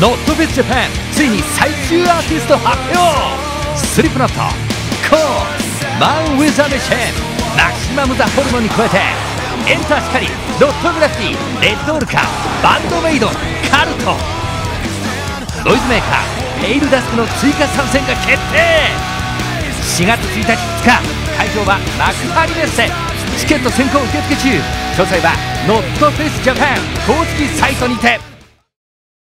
ノットフェスジャパンついに最終アーティスト発表。スリップナットコーンマン・ウィザー・メシェンマキシマム・ザ・ホルモンに加えてエンター・シカリロットグラフィテレッドオルカバンドメイドカルト。ノイズメーカーヘイルダスクの追加参戦が決定。4月1日2日会場は幕張メッセ。チケット先行受付中。詳細は NOTFESJAPAN 公式サイトにて。